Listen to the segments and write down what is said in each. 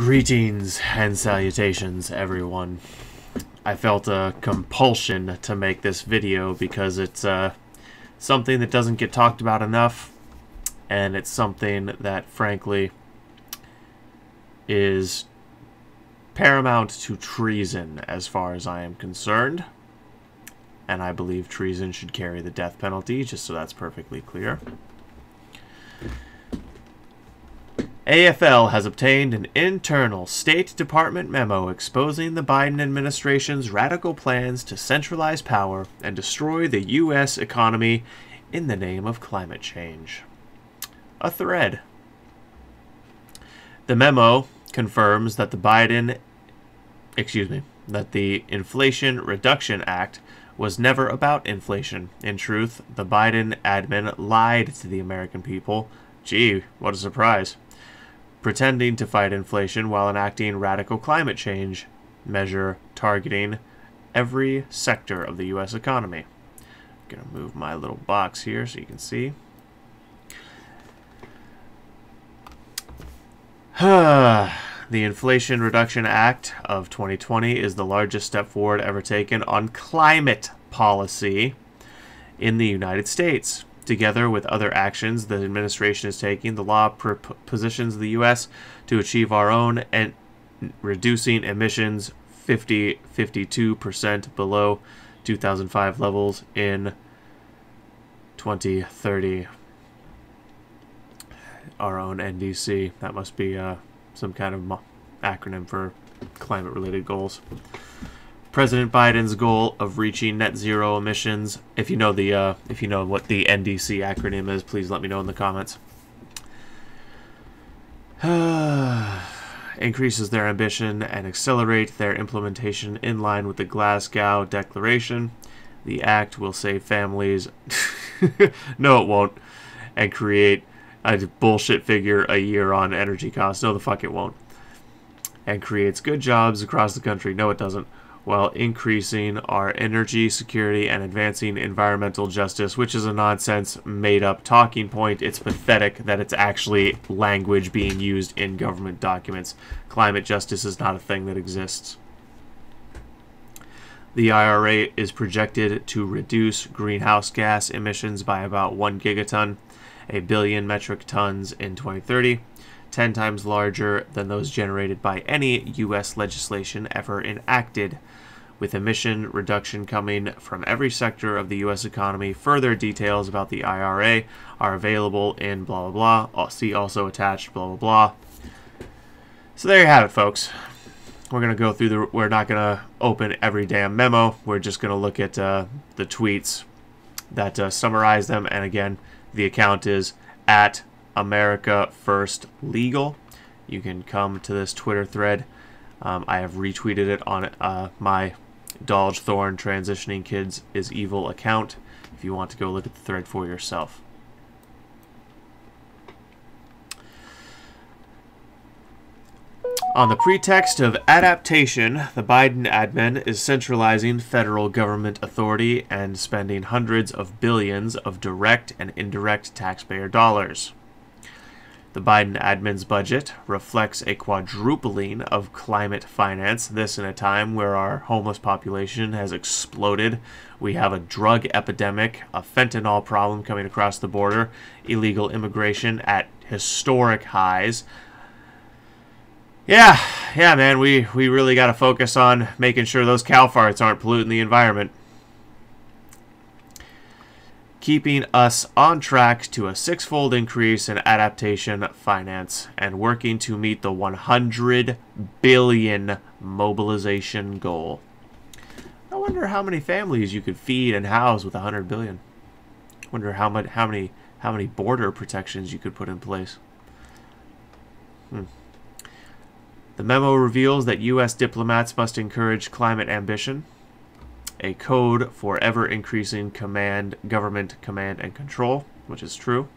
Greetings and salutations, everyone. I felt a compulsion to make this video because it's uh, something that doesn't get talked about enough, and it's something that, frankly, is paramount to treason as far as I am concerned. And I believe treason should carry the death penalty, just so that's perfectly clear. AFL has obtained an internal State Department memo exposing the Biden administration's radical plans to centralize power and destroy the U.S. economy in the name of climate change. A thread. The memo confirms that the Biden, excuse me, that the Inflation Reduction Act was never about inflation. In truth, the Biden admin lied to the American people. Gee, what a surprise pretending to fight inflation while enacting radical climate change measure targeting every sector of the U.S. economy. I'm going to move my little box here so you can see. the Inflation Reduction Act of 2020 is the largest step forward ever taken on climate policy in the United States. Together with other actions the administration is taking, the law positions the U.S. to achieve our own and reducing emissions 50 52% below 2005 levels in 2030. Our own NDC. That must be uh, some kind of acronym for climate related goals. President Biden's goal of reaching net zero emissions. If you know the uh, if you know what the NDC acronym is, please let me know in the comments. Increases their ambition and accelerate their implementation in line with the Glasgow Declaration. The act will save families. no, it won't. And create a bullshit figure a year on energy costs. No, the fuck it won't. And creates good jobs across the country. No, it doesn't while increasing our energy security and advancing environmental justice, which is a nonsense, made up talking point. It's pathetic that it's actually language being used in government documents. Climate justice is not a thing that exists. The IRA is projected to reduce greenhouse gas emissions by about 1 gigaton, a billion metric tons in 2030, 10 times larger than those generated by any U.S. legislation ever enacted with emission reduction coming from every sector of the U.S. economy. Further details about the IRA are available in blah blah blah. See also attached blah blah blah. So there you have it, folks. We're gonna go through the. We're not gonna open every damn memo. We're just gonna look at uh, the tweets that uh, summarize them. And again, the account is at America First Legal. You can come to this Twitter thread. Um, I have retweeted it on uh, my Dolge Thorn Transitioning Kids is Evil account if you want to go look at the thread for yourself. On the pretext of adaptation, the Biden admin is centralizing federal government authority and spending hundreds of billions of direct and indirect taxpayer dollars. The Biden admin's budget reflects a quadrupling of climate finance, this in a time where our homeless population has exploded. We have a drug epidemic, a fentanyl problem coming across the border, illegal immigration at historic highs. Yeah, yeah, man, we, we really got to focus on making sure those cow farts aren't polluting the environment keeping us on track to a six-fold increase in adaptation finance and working to meet the 100 billion mobilization goal. I wonder how many families you could feed and house with 100 billion. I wonder how much how many how many border protections you could put in place. Hmm. The memo reveals that U.S. diplomats must encourage climate ambition, a code for ever increasing command, government command and control, which is true.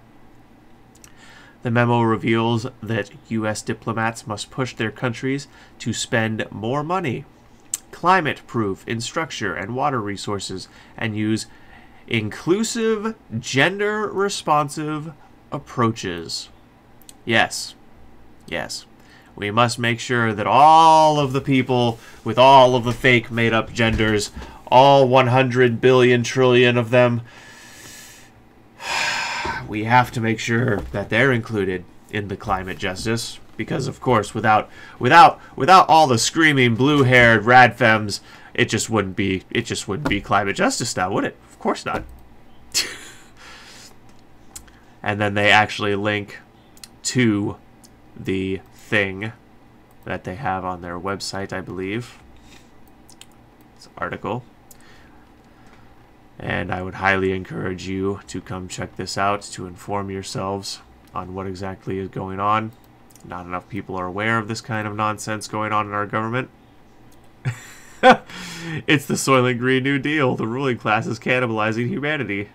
The memo reveals that U.S. diplomats must push their countries to spend more money, climate proof in structure and water resources, and use inclusive, gender responsive approaches. Yes, yes. We must make sure that all of the people with all of the fake made up genders, all 100 billion trillion of them, we have to make sure that they're included in the climate justice because of course without without without all the screaming blue-haired radfems it just wouldn't be it just wouldn't be climate justice now would it? Of course not. And then they actually link to the thing that they have on their website i believe. This article and I would highly encourage you to come check this out to inform yourselves on what exactly is going on. Not enough people are aware of this kind of nonsense going on in our government. it's the Soylent Green New Deal. The ruling class is cannibalizing humanity.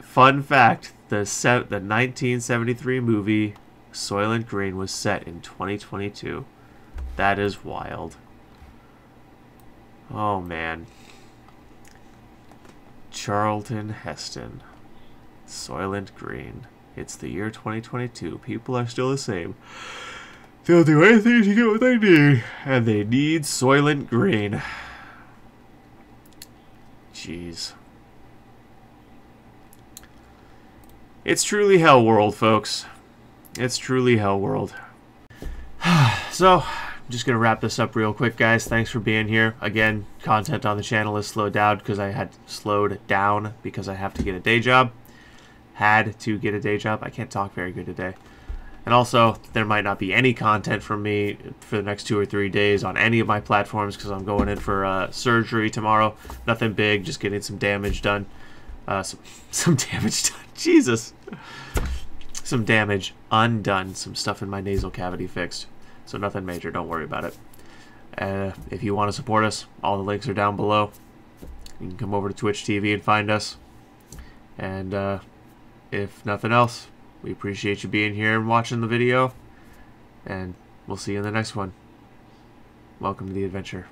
Fun fact, the, the 1973 movie Soylent Green was set in 2022. That is wild. Oh man. Charlton Heston. Soylent Green. It's the year 2022. People are still the same. They'll do anything to get what they need. And they need Soylent Green. Jeez. It's truly hell world, folks. It's truly hell world. so, I'm just going to wrap this up real quick, guys. Thanks for being here. Again, content on the channel is slowed down because I had slowed down because I have to get a day job. Had to get a day job. I can't talk very good today. And also, there might not be any content from me for the next two or three days on any of my platforms because I'm going in for uh, surgery tomorrow. Nothing big, just getting some damage done. Uh, some, some damage done. Jesus. Some damage undone. Some stuff in my nasal cavity fixed. So nothing major, don't worry about it. Uh, if you want to support us, all the links are down below. You can come over to Twitch TV and find us. And uh, if nothing else, we appreciate you being here and watching the video. And we'll see you in the next one. Welcome to the adventure.